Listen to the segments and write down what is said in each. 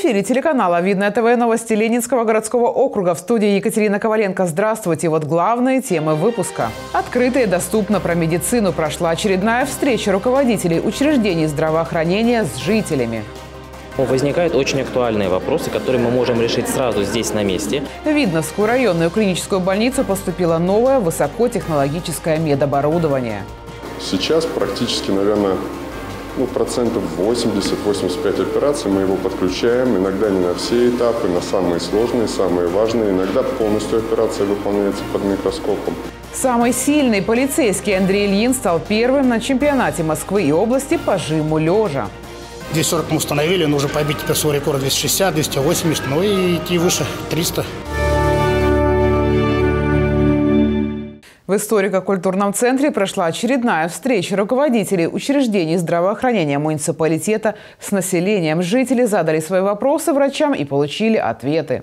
эфире телеканала «Видное ТВ» новости Ленинского городского округа. В студии Екатерина Коваленко. Здравствуйте. Вот главные темы выпуска. Открыто и доступно про медицину прошла очередная встреча руководителей учреждений здравоохранения с жителями. Возникают очень актуальные вопросы, которые мы можем решить сразу здесь, на месте. В Видновскую районную клиническую больницу поступило новое высокотехнологическое медоборудование. Сейчас практически, наверное, ну, процентов 80-85 операций мы его подключаем, иногда не на все этапы, на самые сложные, самые важные. Иногда полностью операция выполняется под микроскопом. Самый сильный полицейский Андрей Ильин стал первым на чемпионате Москвы и области по жиму лежа. 240 мы установили, нужно побить теперь свой рекорд 260, 280, ну и идти выше 300. В историко-культурном центре прошла очередная встреча руководителей учреждений здравоохранения муниципалитета с населением. Жители задали свои вопросы врачам и получили ответы.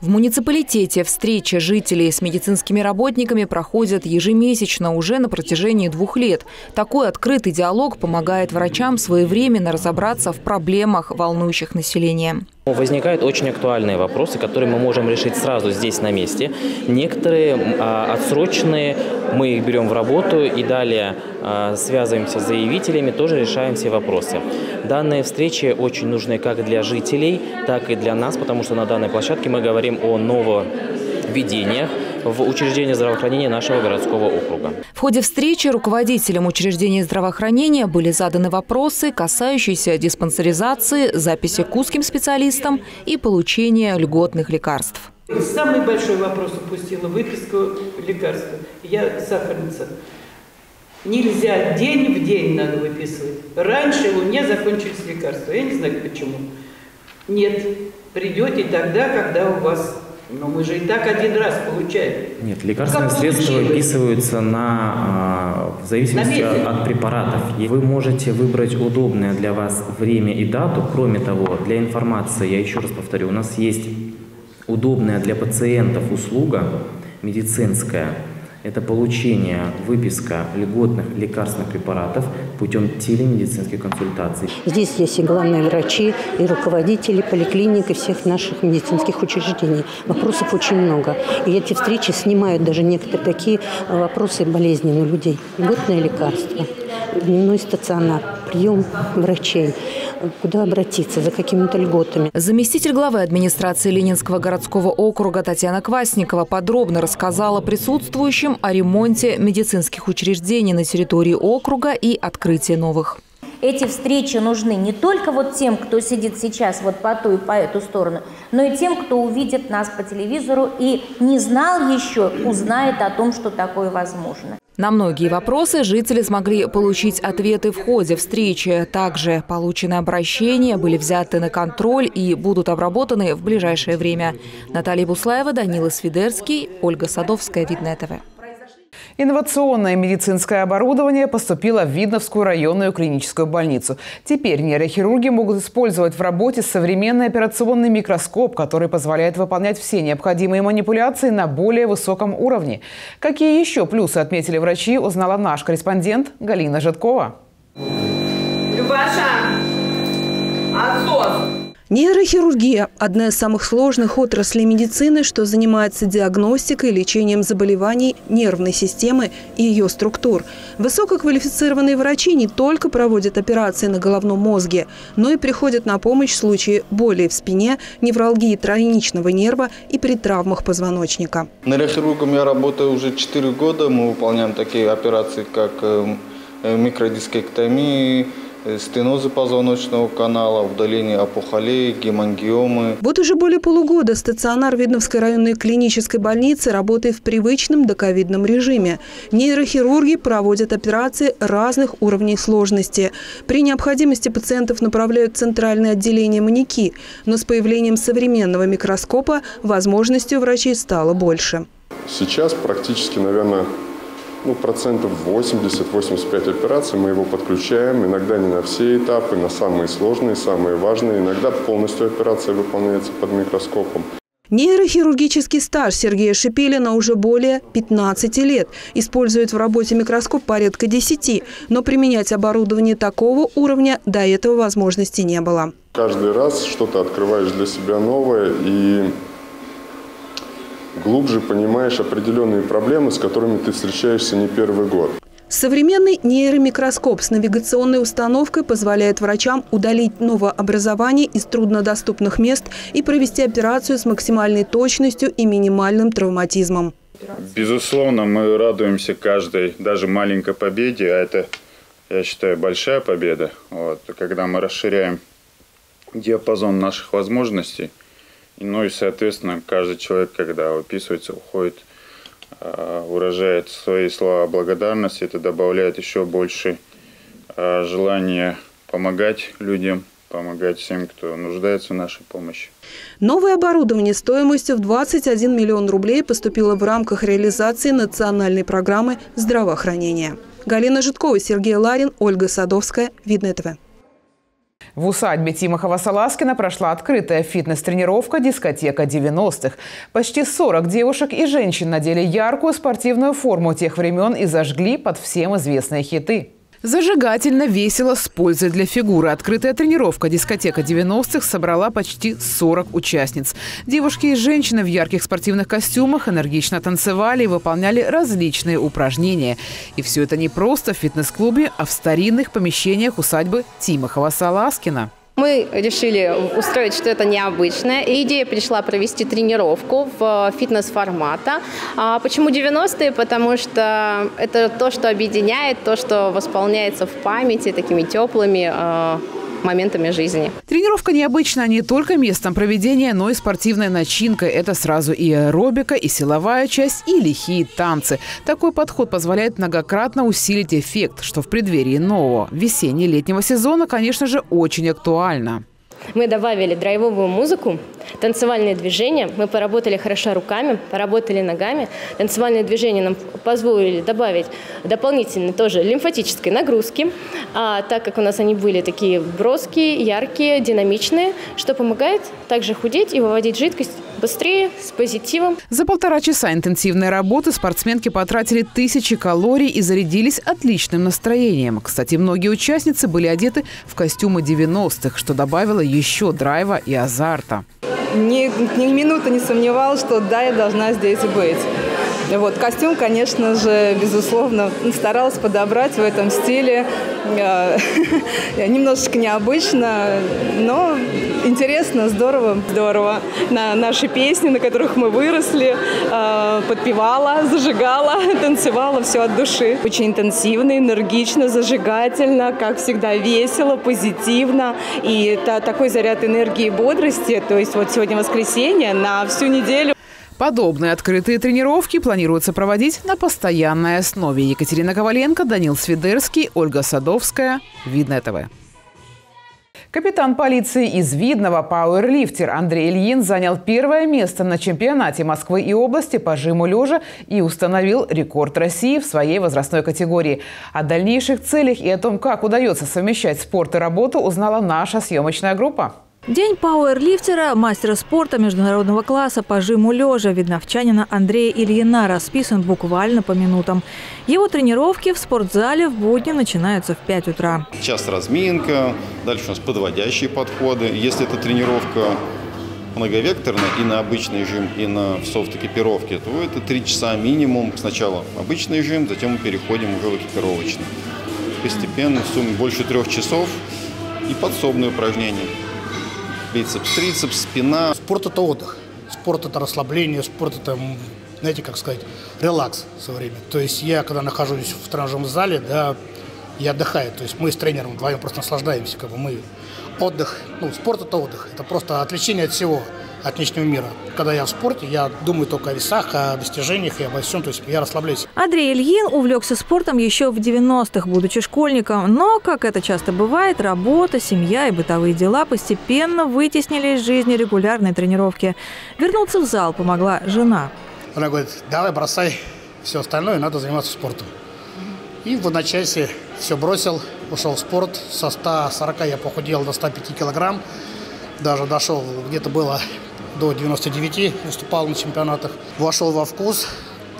В муниципалитете встречи жителей с медицинскими работниками проходят ежемесячно уже на протяжении двух лет. Такой открытый диалог помогает врачам своевременно разобраться в проблемах, волнующих население. Возникают очень актуальные вопросы, которые мы можем решить сразу здесь на месте. Некоторые а, отсроченные мы их берем в работу и далее а, связываемся с заявителями, тоже решаем все вопросы. Данные встречи очень нужны как для жителей, так и для нас, потому что на данной площадке мы говорим о нововведениях, в учреждении здравоохранения нашего городского округа. В ходе встречи руководителям учреждения здравоохранения были заданы вопросы, касающиеся диспансеризации, записи к узким специалистам и получения льготных лекарств. Самый большой вопрос упустила выписку лекарства. Я сахарница. Нельзя день в день надо выписывать. Раньше у меня закончились лекарства. Я не знаю почему. Нет, придете тогда, когда у вас но мы же и так один раз получаем. Нет, лекарственные как средства выписываются на, а, в зависимости на от препаратов. И вы можете выбрать удобное для вас время и дату. Кроме того, для информации, я еще раз повторю, у нас есть удобная для пациентов услуга медицинская – это получение, выписка льготных лекарственных препаратов путем телемедицинских консультаций. Здесь есть и главные врачи, и руководители поликлиник, и всех наших медицинских учреждений. Вопросов очень много. И эти встречи снимают даже некоторые такие вопросы болезненные у людей. Льготное лекарство, дневной стационар, прием врачей куда обратиться, за какими-то льготами. Заместитель главы администрации Ленинского городского округа Татьяна Квасникова подробно рассказала присутствующим о ремонте медицинских учреждений на территории округа и открытии новых. Эти встречи нужны не только вот тем, кто сидит сейчас вот по ту и по эту сторону, но и тем, кто увидит нас по телевизору и не знал еще, узнает о том, что такое возможно. На многие вопросы жители смогли получить ответы в ходе встречи. Также полученные обращения были взяты на контроль и будут обработаны в ближайшее время. Наталья Буслаева, Данила Свидерский, Ольга Садовская, Видное ТВ. Инновационное медицинское оборудование поступило в Видновскую районную клиническую больницу. Теперь нейрохирурги могут использовать в работе современный операционный микроскоп, который позволяет выполнять все необходимые манипуляции на более высоком уровне. Какие еще плюсы отметили врачи, узнала наш корреспондент Галина Житкова. Любаша, отсос! Нейрохирургия – одна из самых сложных отраслей медицины, что занимается диагностикой и лечением заболеваний нервной системы и ее структур. Высококвалифицированные врачи не только проводят операции на головном мозге, но и приходят на помощь в случае боли в спине, невралгии тройничного нерва и при травмах позвоночника. Нейрохирургом я работаю уже 4 года. Мы выполняем такие операции, как эм, э, микродискектомия, Э, стенозы позвоночного канала, удаление опухолей, гемангиомы. Вот уже более полугода стационар Видновской районной клинической больницы работает в привычном доковидном режиме. Нейрохирурги проводят операции разных уровней сложности. При необходимости пациентов направляют в центральное отделение маньяки, но с появлением современного микроскопа возможностей у врачей стало больше. Сейчас практически, наверное, ну, процентов 80-85 операций мы его подключаем, иногда не на все этапы, на самые сложные, самые важные. Иногда полностью операция выполняется под микроскопом. Нейрохирургический стаж Сергея Шипелина уже более 15 лет. Использует в работе микроскоп порядка 10, но применять оборудование такого уровня до этого возможности не было. Каждый раз что-то открываешь для себя новое и глубже понимаешь определенные проблемы, с которыми ты встречаешься не первый год. Современный нейромикроскоп с навигационной установкой позволяет врачам удалить новообразование из труднодоступных мест и провести операцию с максимальной точностью и минимальным травматизмом. Безусловно, мы радуемся каждой, даже маленькой победе, а это, я считаю, большая победа. Вот, когда мы расширяем диапазон наших возможностей, ну и, соответственно, каждый человек, когда выписывается, уходит – Э, выражает свои слова благодарности, это добавляет еще больше э, желания помогать людям, помогать всем, кто нуждается в нашей помощи. Новое оборудование стоимостью в 21 миллион рублей поступило в рамках реализации национальной программы здравоохранения. Галина Житкова, Сергей Ларин, Ольга Садовская. Видно ТВ. В усадьбе Тимохова-Саласкина прошла открытая фитнес-тренировка «Дискотека 90-х». Почти 40 девушек и женщин надели яркую спортивную форму тех времен и зажгли под всем известные хиты. Зажигательно, весело, с пользой для фигуры. Открытая тренировка «Дискотека 90-х» собрала почти 40 участниц. Девушки и женщины в ярких спортивных костюмах энергично танцевали и выполняли различные упражнения. И все это не просто в фитнес-клубе, а в старинных помещениях усадьбы Тимохова-Саласкина. Мы решили устроить что-то необычное. И идея пришла провести тренировку в фитнес-формата. А почему 90-е? Потому что это то, что объединяет, то, что восполняется в памяти такими теплыми э, моментами жизни. Тренировка необычна не только местом проведения, но и спортивной начинкой. Это сразу и аэробика, и силовая часть, и лихие танцы. Такой подход позволяет многократно усилить эффект, что в преддверии нового весенне-летнего сезона, конечно же, очень актуально. Мы добавили драйвовую музыку, танцевальные движения. Мы поработали хорошо руками, поработали ногами. Танцевальные движения нам позволили добавить дополнительные тоже лимфатической нагрузки, а, так как у нас они были такие броские, яркие, динамичные, что помогает также худеть и выводить жидкость быстрее, с позитивом. За полтора часа интенсивной работы спортсменки потратили тысячи калорий и зарядились отличным настроением. Кстати, многие участницы были одеты в костюмы 90-х, что добавило еще драйва и азарта. Ни, ни минуты не сомневалась, что да, я должна здесь быть. Вот, костюм, конечно же, безусловно, старалась подобрать в этом стиле. Э, немножечко необычно, но интересно, здорово. Здорово. На наши песни, на которых мы выросли, э, подпевала, зажигала, танцевала, все от души. Очень интенсивно, энергично, зажигательно, как всегда, весело, позитивно. И это такой заряд энергии и бодрости. То есть вот сегодня воскресенье, на всю неделю Подобные открытые тренировки планируется проводить на постоянной основе. Екатерина Коваленко, Данил Свидерский, Ольга Садовская. Видно ТВ. Капитан полиции из Видного пауэрлифтер Андрей Ильин занял первое место на чемпионате Москвы и области по жиму лежа и установил рекорд России в своей возрастной категории. О дальнейших целях и о том, как удается совмещать спорт и работу, узнала наша съемочная группа. День пауэрлифтера, мастера спорта международного класса по жиму лежа видновчанина Андрея Ильина расписан буквально по минутам. Его тренировки в спортзале в будни начинаются в 5 утра. Час разминка, дальше у нас подводящие подходы. Если это тренировка многовекторная и на обычный жим, и на софт-экипировке, то это 3 часа минимум. Сначала обычный жим, затем мы переходим уже в экипировочный. Постепенно, в сумме больше трех часов и подсобные упражнения бицепс, трицепс, спина. Спорт – это отдых. Спорт – это расслабление, спорт – это, знаете, как сказать, релакс все время. То есть я, когда нахожусь в тренажерном зале, да, я отдыхаю. То есть мы с тренером вдвоем просто наслаждаемся, как бы мы отдых, ну, спорт – это отдых. Это просто отвлечение от всего – от внешнего мира. Когда я в спорте, я думаю только о весах, о достижениях и обо всем, то есть я расслабляюсь. Андрей Ильин увлекся спортом еще в 90-х, будучи школьником. Но, как это часто бывает, работа, семья и бытовые дела постепенно вытеснили из жизни регулярные тренировки. Вернуться в зал помогла жена. Она говорит, давай бросай все остальное, надо заниматься спортом. И в одночасье все бросил, ушел в спорт. Со 140 я похудел до 105 килограмм. Даже дошел, где-то было до 99 выступал на чемпионатах. Вошел во вкус,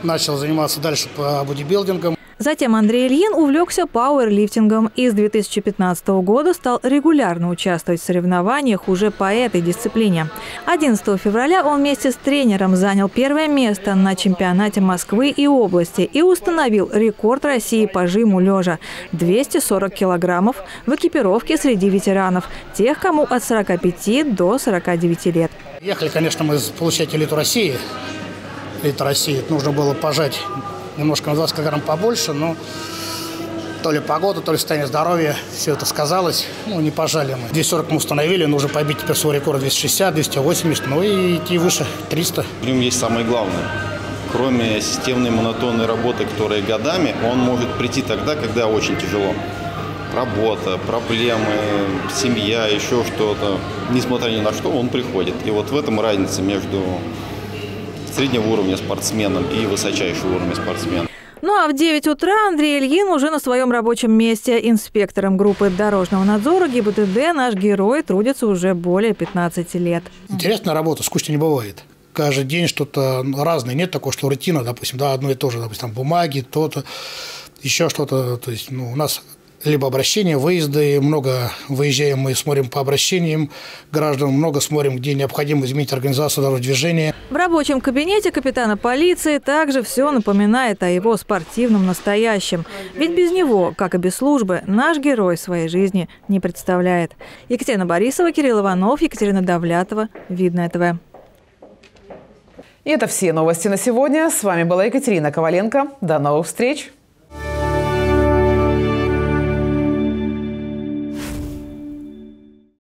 начал заниматься дальше по бодибилдингам. Затем Андрей Ильин увлекся пауэрлифтингом и с 2015 года стал регулярно участвовать в соревнованиях уже по этой дисциплине. 11 февраля он вместе с тренером занял первое место на чемпионате Москвы и области и установил рекорд России по жиму лежа – 240 килограммов в экипировке среди ветеранов, тех, кому от 45 до 49 лет. Ехали, конечно, мы получать элиту России. Элита России. Нужно было пожать немножко на 20 килограмм побольше, но то ли погода, то ли состояние здоровья, все это сказалось. Ну, не пожали мы. 240 мы установили, нужно побить теперь свой рекорд 260, 280, ну и идти выше 300. В нем есть самое главное. Кроме системной монотонной работы, которая годами, он может прийти тогда, когда очень тяжело. Работа, проблемы, семья, еще что-то. Несмотря ни на что, он приходит. И вот в этом разница между среднего уровня спортсменом и высочайшего уровня спортсменом. Ну а в 9 утра Андрей Ильин уже на своем рабочем месте. Инспектором группы дорожного надзора ГИБДД наш герой трудится уже более 15 лет. Интересная работа, скучно не бывает. Каждый день что-то разное. Нет такого, что рутина, допустим, да, одно и то же, допустим, там бумаги, то-то, еще что-то. То есть ну, у нас либо обращения, выезды, много выезжаем мы, смотрим по обращениям граждан, много смотрим, где необходимо изменить организацию дорожного движения. В рабочем кабинете капитана полиции также все напоминает о его спортивном настоящем. Ведь без него, как и без службы, наш герой своей жизни не представляет. Екатерина Борисова, Кирилл Иванов, Екатерина Давлятова. Видно ТВ. И это все новости на сегодня. С вами была Екатерина Коваленко. До новых встреч!